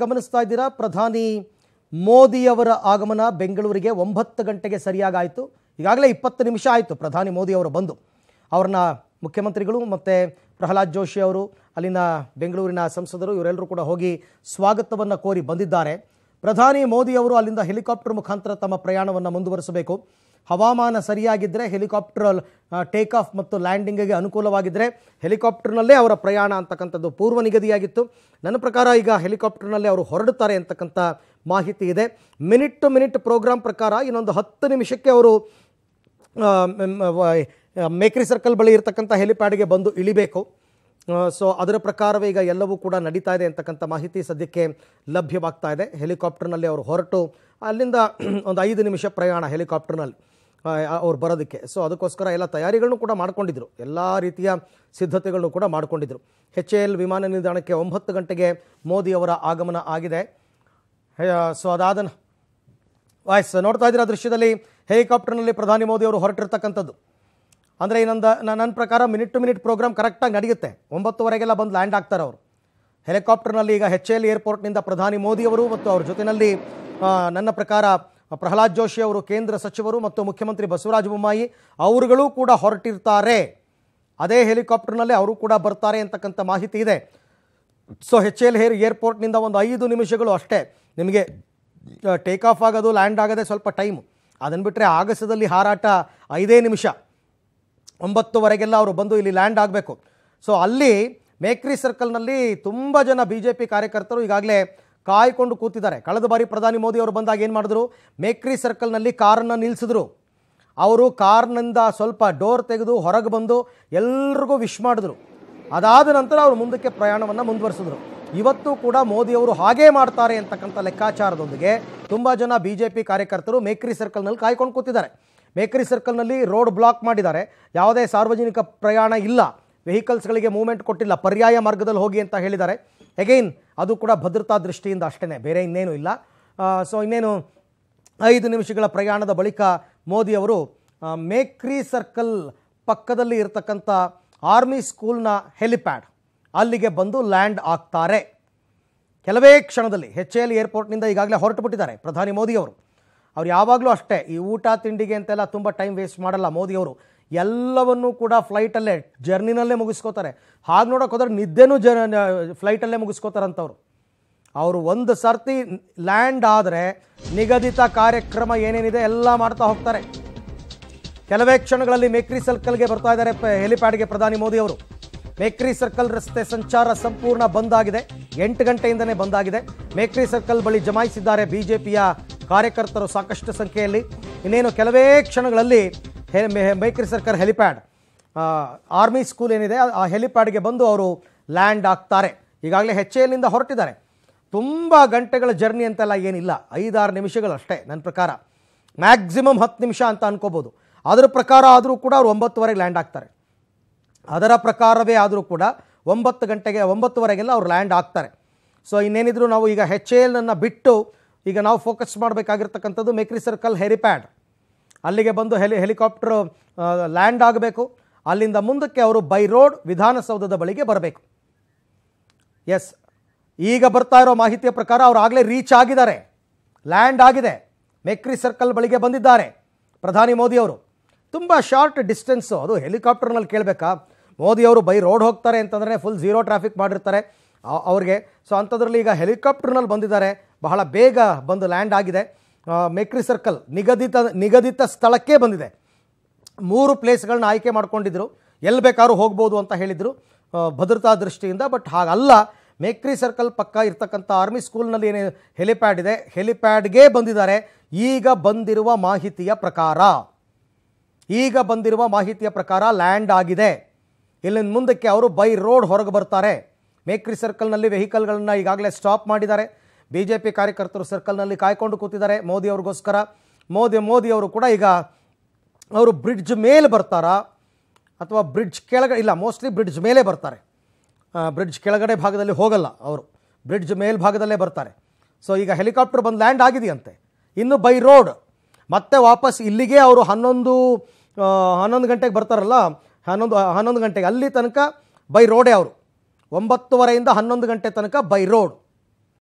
ಗಮನಿಸ್ತಾ ಇದ್ದೀರಾ? ಪ್ರಧಾನಿ ಮೋದಿಯವರ ಆಗಮನ ಬೆಂಗಳೂರಿಗೆ ಒಂಬತ್ತು ಗಂಟೆಗೆ ಸರಿಯಾಗಾಯಿತು. ಈಗಾಗಲೇ ಇಪ್ಪತ್ತು ನಿಮಿಷ ಆಯಿತು ಪ್ರಧಾನಿ ಮೋದಿಯವರು ಬಂದು. ಅವ್ರನ್ನ ಮುಖ್ಯಮಂತ್ರಿಗಳು ಮತ್ತು ಪ್ರಹ್ಲಾದ್ ಜೋಶಿ ಅವರು, ಅಲ್ಲಿನ ಬೆಂಗಳೂರಿನ ಸಂಸದರು ಇವರೆಲ್ಲರೂ ಕೂಡ ಹೋಗಿ ಸ್ವಾಗತವನ್ನು ಕೋರಿ ಬಂದಿದ್ದಾರೆ. ಪ್ರಧಾನಿ ಮೋದಿಯವರು ಅಲ್ಲಿಂದ ಹೆಲಿಕಾಪ್ಟರ್ ಮುಖಾಂತರ ತಮ್ಮ ಪ್ರಯಾಣವನ್ನು ಮುಂದುವರಿಸಬೇಕು. ಹವಾಮಾನ ಸರಿಯಾಗಿದ್ದರೆ ಹೆಲಿಕಾಪ್ಟರ್ ಟೇಕ್ ಆಫ್ ಮತ್ತು ಲ್ಯಾಂಡಿಂಗಿಗೆ ಅನುಕೂಲವಾಗಿದ್ದರೆ ಹೆಲಿಕಾಪ್ಟರ್ನಲ್ಲೇ ಅವರ ಪ್ರಯಾಣ ಅಂತಕ್ಕಂಥದ್ದು ಪೂರ್ವ ನಿಗದಿಯಾಗಿತ್ತು. ನನ್ನ ಪ್ರಕಾರ ಈಗ ಹೆಲಿಕಾಪ್ಟರ್ನಲ್ಲೇ ಅವರು ಹೊರಡುತ್ತಾರೆ ಅಂತಕ್ಕಂಥ ಮಾಹಿತಿ ಇದೆ. ಮಿನಿಟ್ ಟು ಮಿನಿಟ್ ಪ್ರೋಗ್ರಾಮ್ ಪ್ರಕಾರ ಇನ್ನೊಂದು ಹತ್ತು ನಿಮಿಷಕ್ಕೆ ಅವರು ಮೇಕ್ರಿ ಸರ್ಕಲ್ ಬಳಿ ಇರತಕ್ಕಂಥ ಹೆಲಿಪ್ಯಾಡ್ಗೆ ಬಂದು ಇಳಿಬೇಕು. ಸೊ ಅದರ ಪ್ರಕಾರವೇ ಈಗ ಎಲ್ಲವೂ ಕೂಡ ನಡೀತಾ ಇದೆ ಅಂತಕ್ಕಂಥ ಮಾಹಿತಿ ಸದ್ಯಕ್ಕೆ ಲಭ್ಯವಾಗ್ತಾ ಇದೆ. ಹೆಲಿಕಾಪ್ಟರ್ನಲ್ಲಿ ಅವರು ಹೊರಟು, ಅಲ್ಲಿಂದ ಒಂದು ಐದು ನಿಮಿಷ ಪ್ರಯಾಣ ಹೆಲಿಕಾಪ್ಟರ್ನಲ್ಲಿ ಅವ್ರು ಬರೋದಕ್ಕೆ. ಸೊ ಅದಕ್ಕೋಸ್ಕರ ಎಲ್ಲ ತಯಾರಿಗಳನ್ನು ಕೂಡ ಮಾಡ್ಕೊಂಡಿದ್ರು. ಎಲ್ಲ ರೀತಿಯ ಸಿದ್ಧತೆಗಳನ್ನು ಕೂಡ ಮಾಡಿಕೊಂಡಿದ್ರು. ಎಚ್ ಎಲ್ ವಿಮಾನ ನಿಲ್ದಾಣಕ್ಕೆ ಒಂಬತ್ತು ಗಂಟೆಗೆ ಮೋದಿ ಅವರ ಆಗಮನ ಆಗಿದೆ. ಸೊ ಅದಾದ ವಾಯ್ಸ್ ನೋಡ್ತಾ ಇದ್ದೀರಾ ದೃಶ್ಯದಲ್ಲಿ? ಹೆಲಿಕಾಪ್ಟರ್ನಲ್ಲಿ ಪ್ರಧಾನಿ ಮೋದಿ ಅವರು ಹೊರಟಿರ್ತಕ್ಕಂಥದ್ದು. ಅಂದರೆ ಇನ್ನೊಂದು ನನ್ನ ಪ್ರಕಾರ ಮಿನಿಟ್ ಟು ಮಿನಿಟ್ ಪ್ರೋಗ್ರಾಮ್ ಕರೆಕ್ಟಾಗಿ ನಡೆಯುತ್ತೆ. ಒಂಬತ್ತುವರೆಗೆಲ್ಲ ಬಂದು ಲ್ಯಾಂಡ್ ಆಗ್ತಾರೆ ಅವರು. ಹೆಲಿಕಾಪ್ಟರ್ನಲ್ಲಿ ಈಗ ಹೆಚ್ ಎಲ್ ಏರ್ಪೋರ್ಟ್ನಿಂದ ಪ್ರಧಾನಿ ಮೋದಿಯವರು ಮತ್ತು ಅವ್ರ ಜೊತೆಯಲ್ಲಿ ನನ್ನ ಪ್ರಕಾರ ಪ್ರಹ್ಲಾದ್ ಜೋಶಿ ಅವರು ಕೇಂದ್ರ ಸಚಿವರು ಮತ್ತು ಮುಖ್ಯಮಂತ್ರಿ ಬಸವರಾಜ ಬೊಮ್ಮಾಯಿ ಅವರುಗಳು ಕೂಡ ಹೊರಟಿರ್ತಾರೆ. ಅದೇ ಹೆಲಿಕಾಪ್ಟರ್ನಲ್ಲೇ ಅವರು ಕೂಡ ಬರ್ತಾರೆ ಅಂತಕ್ಕಂಥ ಮಾಹಿತಿ ಇದೆ. ಸೊ ಹೆಚ್ ಎಲ್ ಹೇರ್ ಏರ್ಪೋರ್ಟ್ನಿಂದ ಒಂದು ಐದು ನಿಮಿಷಗಳು ಅಷ್ಟೇ. ನಿಮಗೆ ಟೇಕ್ ಆಫ್ ಆಗೋದು, ಲ್ಯಾಂಡ್ ಆಗೋದೇ ಸ್ವಲ್ಪ ಟೈಮು. ಅದನ್ನು ಬಿಟ್ಟರೆ ಆಗಸದಲ್ಲಿ ಹಾರಾಟ ಐದೇ ನಿಮಿಷ. ಒಂಬತ್ತುವರೆಗೆಲ್ಲ ಅವರು ಬಂದು ಇಲ್ಲಿ ಲ್ಯಾಂಡ್ ಆಗಬೇಕು. ಸೊ ಅಲ್ಲಿ ಮೇಕ್ರಿ ಸರ್ಕಲ್ನಲ್ಲಿ ತುಂಬ ಜನ ಬಿ ಜೆ ಪಿ ಕಾರ್ಯಕರ್ತರು ಈಗಾಗಲೇ ಕಾಯ್ಕೊಂಡು ಕೂತಿದ್ದಾರೆ. ಕಳೆದ ಬಾರಿ ಪ್ರಧಾನಿ ಮೋದಿ ಅವರು ಬಂದಾಗ ಏನು ಮಾಡಿದ್ರು? ಮೇಕ್ರಿ ಸರ್ಕಲ್ನಲ್ಲಿ ಕಾರನ್ನು ನಿಲ್ಲಿಸಿದ್ರು ಅವರು ಕಾರ್ನಿಂದ ಸ್ವಲ್ಪ ಡೋರ್ ತೆಗೆದು ಹೊರಗೆ ಬಂದು ಎಲ್ರಿಗೂ ವಿಶ್ ಮಾಡಿದ್ರು. ಅದಾದ ನಂತರ ಅವರು ಮುಂದಕ್ಕೆ ಪ್ರಯಾಣವನ್ನು ಮುಂದುವರಿಸಿದ್ರು. ಇವತ್ತು ಕೂಡ ಮೋದಿಯವರು ಹಾಗೇ ಮಾಡ್ತಾರೆ ಅಂತಕ್ಕಂಥ ಲೆಕ್ಕಾಚಾರದೊಂದಿಗೆ ತುಂಬ ಜನ ಬಿ ಜೆ ಪಿ ಕಾರ್ಯಕರ್ತರು ಮೇಕ್ರಿ ಸರ್ಕಲ್ನಲ್ಲಿ ಕಾಯ್ಕೊಂಡು ಕೂತಿದ್ದಾರೆ. ಮೇಕ್ರಿ ಸರ್ಕಲ್ನಲ್ಲಿ ರೋಡ್ ಬ್ಲಾಕ್ ಮಾಡಿದ್ದಾರೆ. ಯಾವುದೇ ಸಾರ್ವಜನಿಕ ಪ್ರಯಾಣ ಇಲ್ಲ. ವೆಹಿಕಲ್ಸ್ಗಳಿಗೆ ಮೂವ್ಮೆಂಟ್ ಕೊಟ್ಟಿಲ್ಲ. ಪರ್ಯಾಯ ಮಾರ್ಗದಲ್ಲಿ ಹೋಗಿ ಅಂತ ಹೇಳಿದ್ದಾರೆ. ಎಗೈನ್ ಅದು ಕೂಡ ಭದ್ರತಾ ದೃಷ್ಟಿಯಿಂದ ಅಷ್ಟೇ ಬೇರೆ ಇನ್ನೇನು ಇಲ್ಲ. ಸೊ ಇನ್ನೇನು, ಐದು ನಿಮಿಷಗಳ ಪ್ರಯಾಣದ ಬಳಿಕ ಮೋದಿಯವರು ಅವರು ಮೇಕ್ರಿ ಸರ್ಕಲ್ ಪಕ್ಕದಲ್ಲಿ ಇರತಕ್ಕಂಥ ಆರ್ಮಿ ಸ್ಕೂಲ್ನ ಹೆಲಿಪ್ಯಾಡ್ ಅಲ್ಲಿಗೆ ಬಂದು ಲ್ಯಾಂಡ್ ಆಗ್ತಾರೆ ಕೆಲವೇ ಕ್ಷಣದಲ್ಲಿ ಎಚ್ ಎಲ್ ಏರ್ಪೋರ್ಟ್ನಿಂದ ಈಗಾಗಲೇ ಹೊರಟು ಬಿಟ್ಟಿದ್ದಾರೆ ಪ್ರಧಾನಿ ಮೋದಿಯವರು ಅವ್ರು ಯಾವಾಗಲೂ ಅಷ್ಟೇ, ಈ ಊಟ ತಿಂಡಿಗೆ ಅಂತೆಲ್ಲ ತುಂಬ ಟೈಮ್ ವೇಸ್ಟ್ ಮಾಡಲ್ಲ ಮೋದಿಯವರು ಎಲ್ಲವನ್ನೂ ಕೂಡ ಫ್ಲೈಟಲ್ಲೇ ಜರ್ನಿನಲ್ಲೇ ಮುಗಿಸ್ಕೋತಾರೆ. ಹಾಗೆ ನೋಡೋಕೆ ಹೋದ್ರೆ ನಿದ್ದೆನೂ ಜ ಫ್ಲೈಟಲ್ಲೇ ಮುಗಿಸ್ಕೋತಾರಂಥವ್ರು ಅವರು ಒಂದು ಸರ್ತಿ ಲ್ಯಾಂಡ್ ಆದರೆ ನಿಗದಿತ ಕಾರ್ಯಕ್ರಮ ಏನೇನಿದೆ ಎಲ್ಲ ಮಾಡ್ತಾ ಹೋಗ್ತಾರೆ. ಕೆಲವೇ ಕ್ಷಣಗಳಲ್ಲಿ ಮೇಕ್ರಿ ಸರ್ಕಲ್ಗೆ ಬರ್ತಾ ಇದ್ದಾರೆ ಹೆಲಿಪ್ಯಾಡ್ಗೆ ಪ್ರಧಾನಿ ಮೋದಿ ಅವರು. ಮೇಕ್ರಿ ಸರ್ಕಲ್ ರಸ್ತೆ ಸಂಚಾರ ಸಂಪೂರ್ಣ ಬಂದ್ ಆಗಿದೆ. ಎಂಟು ಗಂಟೆಯಿಂದನೇ ಬಂದಾಗಿದೆ ಮೇಕ್ರಿ ಸರ್ಕಲ್ ಬಳಿ ಜಮಾಯಿಸಿದ್ದಾರೆ ಬಿಜೆಪಿಯ ಕಾರ್ಯಕರ್ತರು ಸಾಕಷ್ಟು ಸಂಖ್ಯೆಯಲ್ಲಿ. ಇನ್ನೇನು ಕೆಲವೇ ಕ್ಷಣಗಳಲ್ಲಿ ಹೆ- ಸರ್ಕಾರ Mekhri circle helipad army school ಏನಿದೆ, ಆ- ಹೆಲಿಪ್ಯಾಡ್ಗೆ ಬಂದು ಅವರು ಲ್ಯಾಂಡ್ ಆಗ್ತಾರೆ ಈಗಾಗಲೇ ಹೆಚ್ಚೆಯಲ್ಲಿಂದ ಹೊರಟಿದ್ದಾರೆ. ತುಂಬ ಗಂಟೆಗಳ ಜರ್ನಿ ಅಂತೆಲ್ಲ ಏನಿಲ್ಲ. ಐದಾರು ನಿಮಿಷಗಳಷ್ಟೇ ನನ್ನ ಪ್ರಕಾರ. ಮ್ಯಾಕ್ಸಿಮಮ್ ಹತ್ತು ನಿಮಿಷ ಅಂತ ಅನ್ಕೋಬೋದು. ಅದರ ಪ್ರಕಾರ ಆದರೂ ಕೂಡ ಅವರು ಒಂಬತ್ತುವರೆಗೆ ಲ್ಯಾಂಡ್ ಆಗ್ತಾರೆ ಅದರ ಪ್ರಕಾರವೇ ಆದರೂ ಕೂಡ ಒಂಬತ್ತು ಗಂಟೆಗೆ, ಒಂಬತ್ತುವರೆಗೆಲ್ಲ ಅವರು ಲ್ಯಾಂಡ್ ಆಗ್ತಾರೆ ಸೊ ಇನ್ನೇನಿದ್ರು ನಾವು ಈಗ ಹೆಚ್ ಎಲ್ನನ್ನು ಬಿಟ್ಟು ಈಗ ನಾವು ಫೋಕಸ್ ಮಾಡಬೇಕಾಗಿರ್ತಕ್ಕಂಥದ್ದು ಮೇಕ್ರಿ ಸರ್ಕಲ್ ಹೆಲಿಪ್ಯಾಡ್ ಅಲ್ಲಿಗೆ ಬಂದು ಹೆಲಿ ಹೆಲಿಕಾಪ್ಟರ್ ಲ್ಯಾಂಡ್ ಆಗಬೇಕು. ಅಲ್ಲಿಂದ ಮುಂದಕ್ಕೆ ಅವರು ಬೈ ರೋಡ್ ವಿಧಾನಸೌಧದ ಬಳಿಗೆ ಬರಬೇಕು. ಎಸ್ ಈಗ ಬರ್ತಾ ಇರೋ ಮಾಹಿತಿಯ ಪ್ರಕಾರ ಅವರು ಆಗಲೇ ರೀಚ್ ಆಗಿದ್ದಾರೆ. ಲ್ಯಾಂಡ್ ಆಗಿದೆ. ಮೇಕ್ರಿ ಸರ್ಕಲ್ ಬಳಿಗೆ ಬಂದಿದ್ದಾರೆ. ಪ್ರಧಾನಿ ಮೋದಿಯವರು ತುಂಬ ಶಾರ್ಟ್ ಡಿಸ್ಟೆನ್ಸು ಅದು ಹೆಲಿಕಾಪ್ಟರ್ನಲ್ಲಿ ಕೇಳಬೇಕಾ? ಮೋದಿಯವರು ಬೈ ರೋಡ್ ಹೋಗ್ತಾರೆ ಅಂತಂದರೆ ಫುಲ್ ಝೀರೋ ಟ್ರಾಫಿಕ್ ಮಾಡಿರ್ತಾರೆ. ಅವ್ರಿಗೆ. ಸೊ ಅಂಥದ್ರಲ್ಲಿ ಈಗ ಹೆಲಿಕಾಪ್ಟರ್ನಲ್ಲಿ ಬಂದಿದ್ದಾರೆ. ಬಹಳ ಬೇಗ ಬಂದು ಲ್ಯಾಂಡ್ ಆಗಿದೆ. ಮೇಕ್ರಿ ಸರ್ಕಲ್ ನಿಗದಿತ ನಿಗದಿತ ಸ್ಥಳಕ್ಕೆ ಬಂದಿದೆ. ಮೂರು ಪ್ಲೇಸ್ಗಳನ್ನ ಆಯ್ಕೆ ಮಾಡ್ಕೊಂಡಿದ್ರು. ಎಲ್ಲಿ ಬೇಕಾದ್ರೂ ಹೋಗ್ಬೋದು ಅಂತ ಹೇಳಿದರು. ಭದ್ರತಾ ದೃಷ್ಟಿಯಿಂದ, ಬಟ್ ಹಾಗಲ್ಲ. ಮೇಕ್ರಿ ಸರ್ಕಲ್ ಪಕ್ಕ ಇರ್ತಕ್ಕಂಥ ಆರ್ಮಿ ಸ್ಕೂಲ್ನಲ್ಲಿ ಏನೇ ಹೆಲಿಪ್ಯಾಡ್ ಇದೆ, ಹೆಲಿಪ್ಯಾಡ್ಗೆ ಬಂದಿದ್ದಾರೆ. ಈಗ ಬಂದಿರುವ ಮಾಹಿತಿಯ ಪ್ರಕಾರ, ಈಗ ಬಂದಿರುವ ಮಾಹಿತಿಯ ಪ್ರಕಾರ ಲ್ಯಾಂಡ್ ಆಗಿದೆ. ಇಲ್ಲಿಂದ ಮುಂದಕ್ಕೆ ಅವರು ಬೈ ರೋಡ್ ಹೊರಗೆ ಬರ್ತಾರೆ. ಮೇಕ್ರಿ ಸರ್ಕಲ್ನಲ್ಲಿ ವೆಹಿಕಲ್ಗಳನ್ನು ಈಗಾಗಲೇ ಸ್ಟಾಪ್ ಮಾಡಿದ್ದಾರೆ. ಬಿ ಜೆ ಪಿ ಕಾರ್ಯಕರ್ತರು ಸರ್ಕಲ್ನಲ್ಲಿ ಕಾಯ್ಕೊಂಡು ಕೂತಿದ್ದಾರೆ ಮೋದಿ ಅವ್ರಿಗೋಸ್ಕರ. ಮೋದಿ ಮೋದಿ ಅವರು ಕೂಡ ಈಗ ಅವರು ಬ್ರಿಡ್ಜ್ ಮೇಲೆ ಬರ್ತಾರಾ? ಅಥವಾ ಬ್ರಿಡ್ಜ್ ಕೆಳಗಡೆ ಇಲ್ಲ, ಮೋಸ್ಟ್ಲಿ ಬ್ರಿಡ್ಜ್ ಮೇಲೆ ಬರ್ತಾರೆ. ಬ್ರಿಡ್ಜ್ ಕೆಳಗಡೆ ಭಾಗದಲ್ಲಿ ಹೋಗಲ್ಲ ಅವರು. ಬ್ರಿಡ್ಜ್ ಮೇಲ್ಭಾಗದಲ್ಲೇ ಬರ್ತಾರೆ. ಸೊ ಈಗ ಹೆಲಿಕಾಪ್ಟರ್ ಬಂದು ಲ್ಯಾಂಡ್ ಆಗಿದೆಯಂತೆ. ಇನ್ನು ಬೈ ರೋಡ್. ಮತ್ತೆ ವಾಪಸ್ ಇಲ್ಲಿಗೆ ಅವರು ಹನ್ನೊಂದು ಹನ್ನೊಂದು ಗಂಟೆಗೆ ಬರ್ತಾರಲ್ಲ, ಹನ್ನೊಂದು ಹನ್ನೊಂದು ಗಂಟೆಗೆ ಅಲ್ಲಿ ತನಕ ಬೈ ರೋಡೇ ಅವರು. ಒಂಬತ್ತುವರೆಯಿಂದ ಹನ್ನೊಂದು ಗಂಟೆ ತನಕ ಬೈ ರೋಡ್.